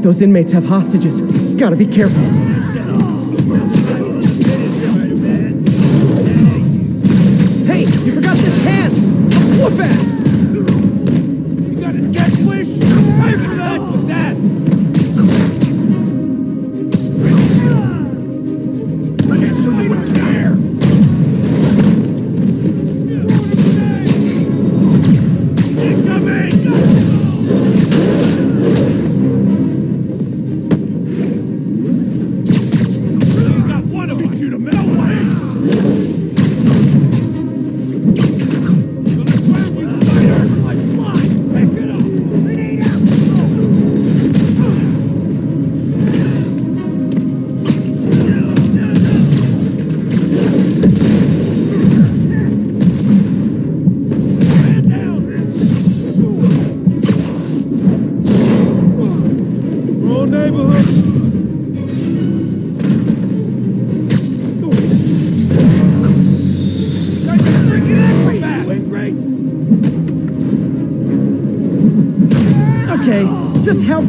Like those inmates have hostages. Gotta be careful. Hey, you forgot this can! Whoop! You got a death wish? Pray for that that!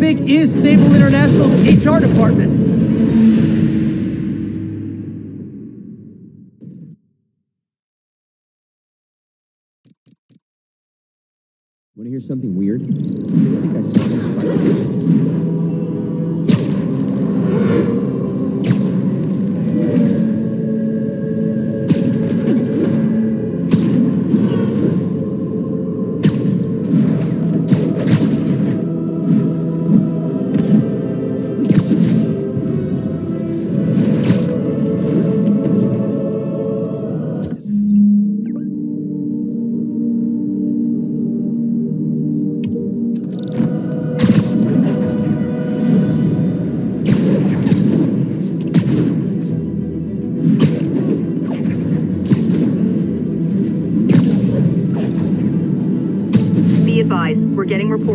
Big is Sable International's HR department? Want to hear something weird? I think I saw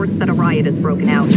reports that a riot has broken out.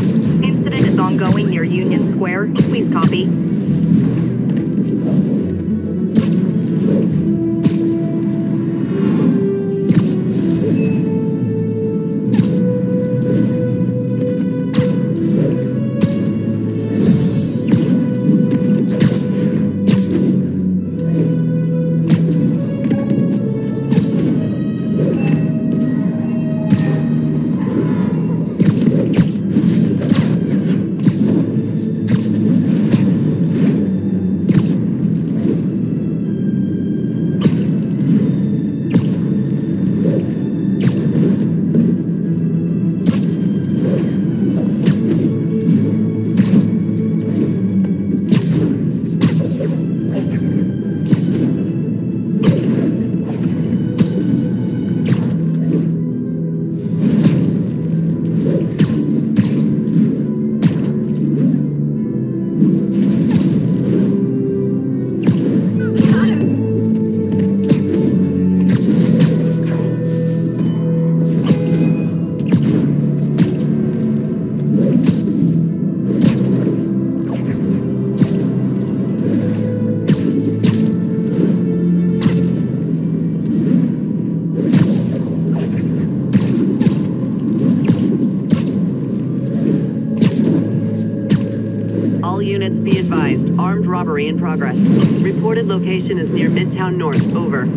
Location is near Midtown North. Over.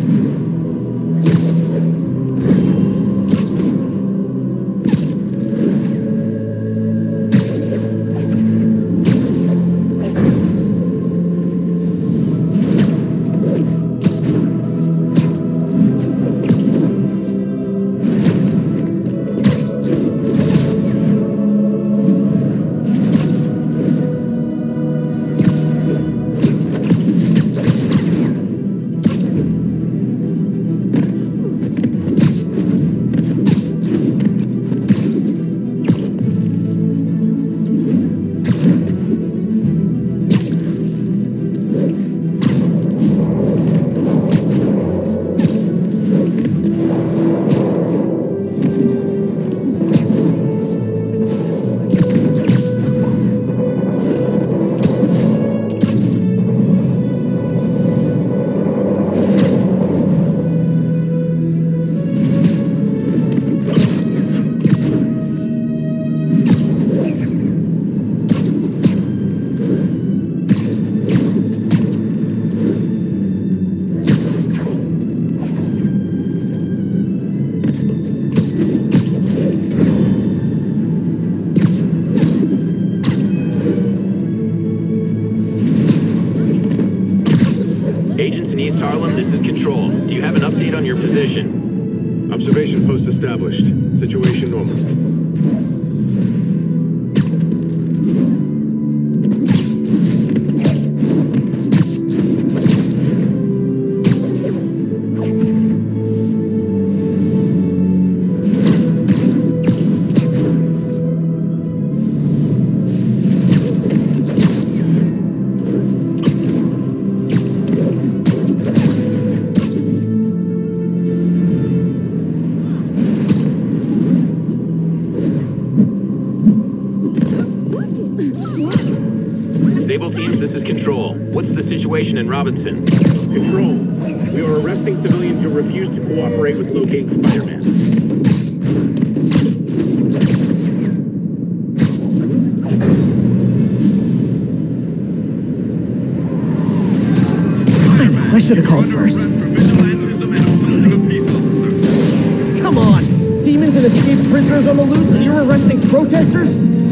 Update on your position? Observation post established. Situation normal. Cooperate with locating Spider-Man. I should have called first. Come on! Demons and escaped prisoners on the loose, and you're arresting protesters?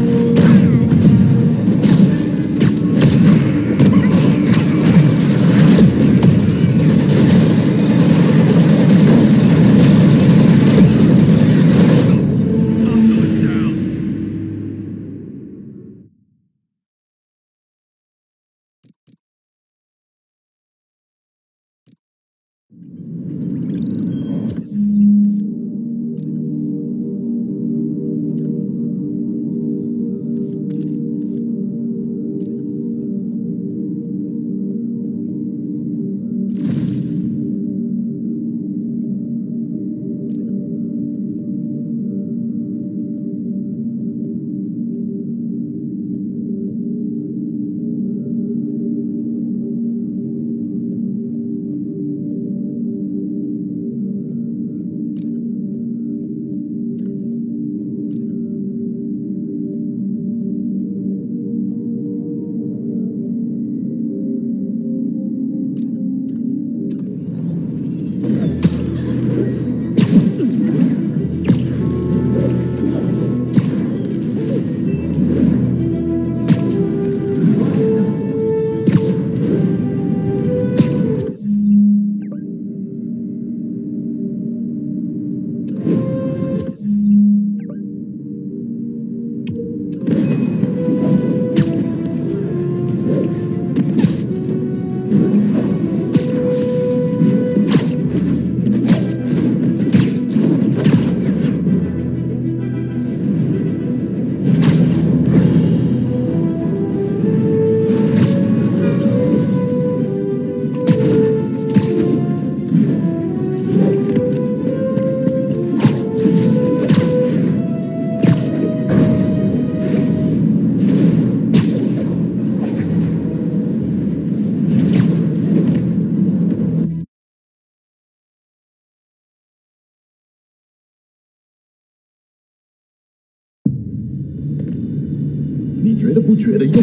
觉得用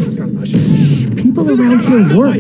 people around here work.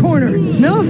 Corner. No?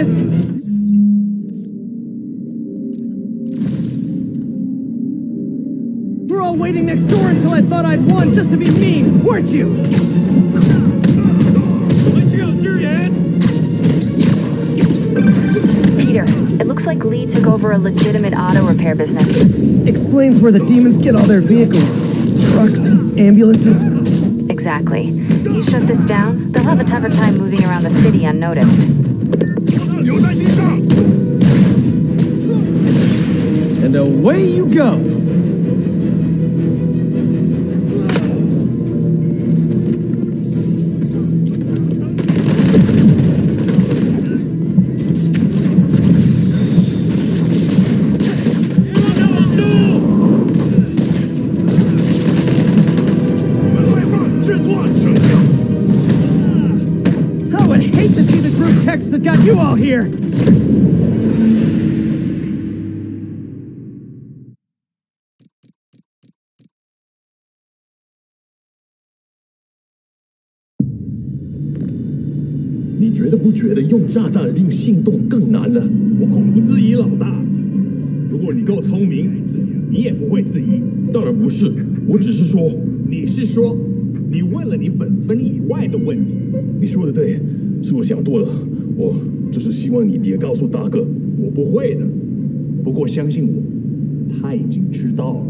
honest. We're all waiting next door until I thought I'd won just to be mean, weren't you? Let's go, Peter, it looks like Lee took over a legitimate auto repair business. Explains where the demons get all their vehicles. Trucks, ambulances. Exactly. You shut this down, they'll have a tougher time moving around the city unnoticed. And away you go. I would hate to see the group text that got you all here. 不觉得用炸弹令行动更难了？我恐不质疑老大。如果你够聪明，你也不会质疑。当然不是，我只是说，你是说，你问了你本分以外的问题。你说的对，是我想多了。我只是希望你别告诉大哥。我不会的，不过相信我，他已经知道了。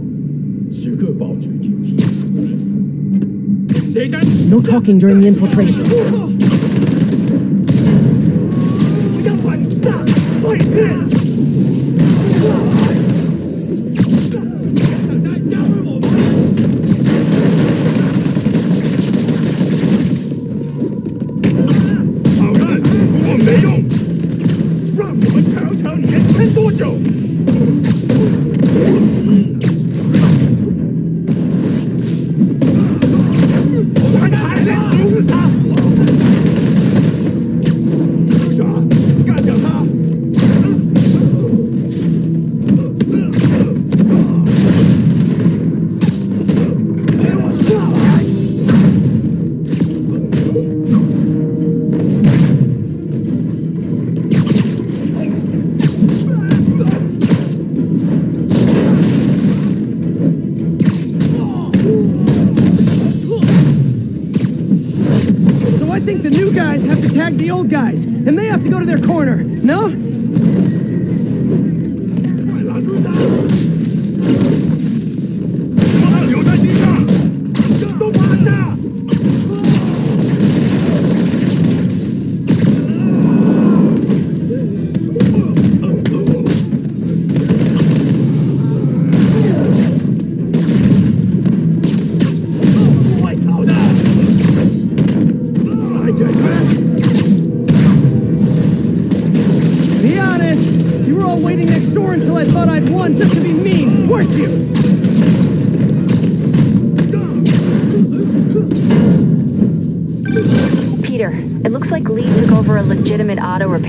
时刻保持警惕。谁敢？No talking during the infiltration.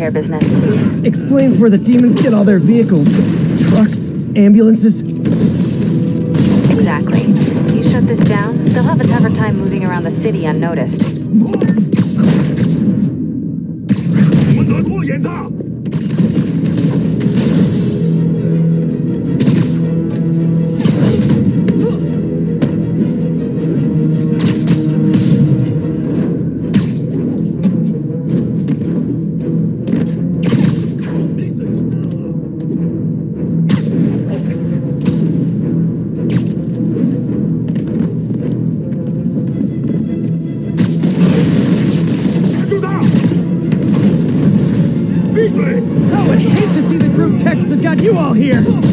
Repair business. Explains where the demons get all their vehicles. Trucks, ambulances. Exactly. You shut this down, they'll have a tougher time moving around the city unnoticed. You all here.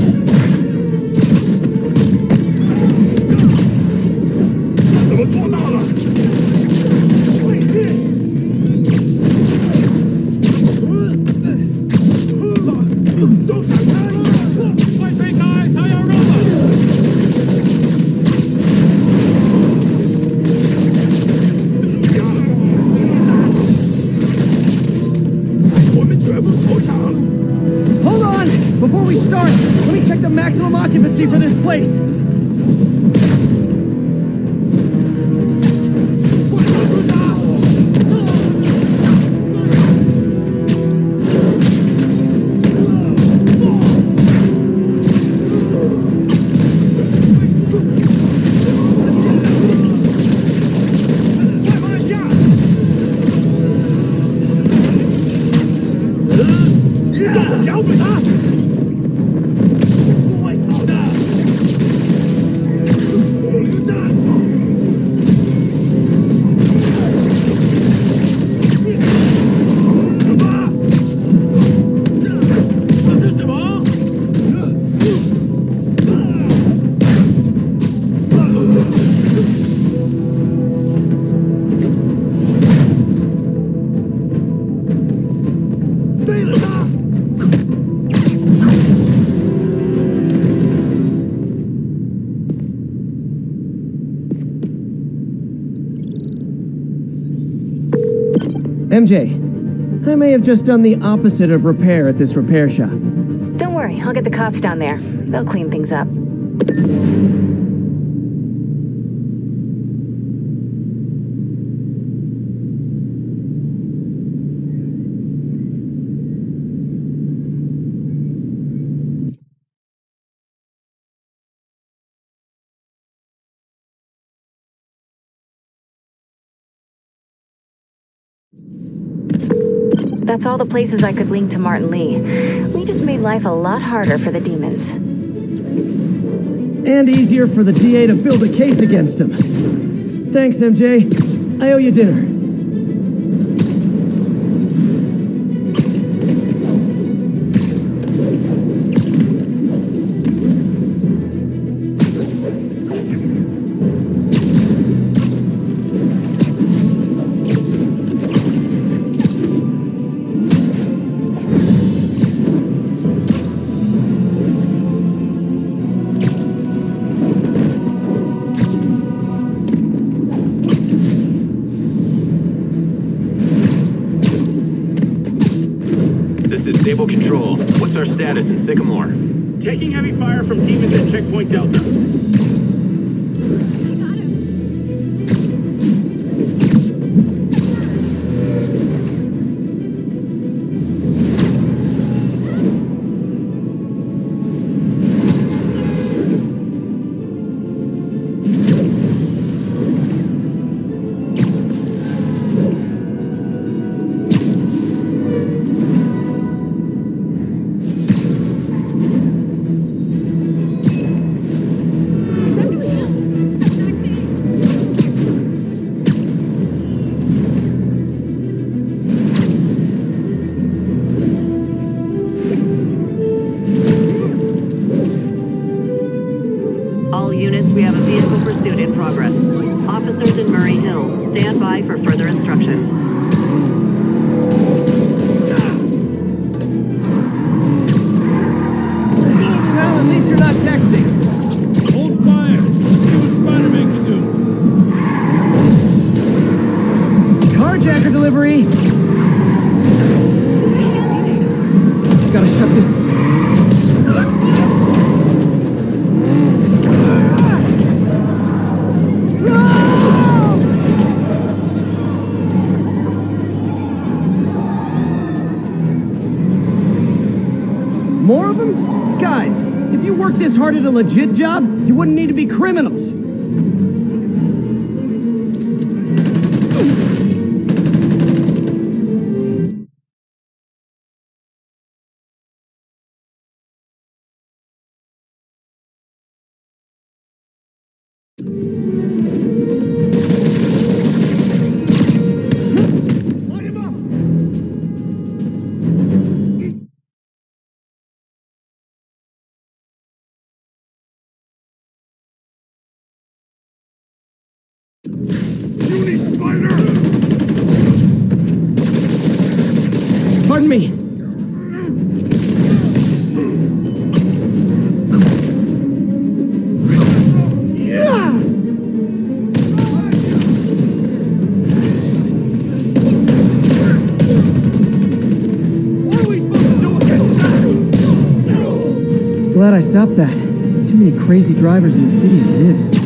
Alves! MJ, I may have just done the opposite of repair at this repair shop. Don't worry, I'll get the cops down there. They'll clean things up. That's all the places I could link to Martin Lee. We just made life a lot harder for the demons. And easier for the DA to build a case against him. Thanks, MJ. I owe you dinner. For further instructions. A legit job, you wouldn't need to be criminals. Glad I stopped that. Too many crazy drivers in the city as it is.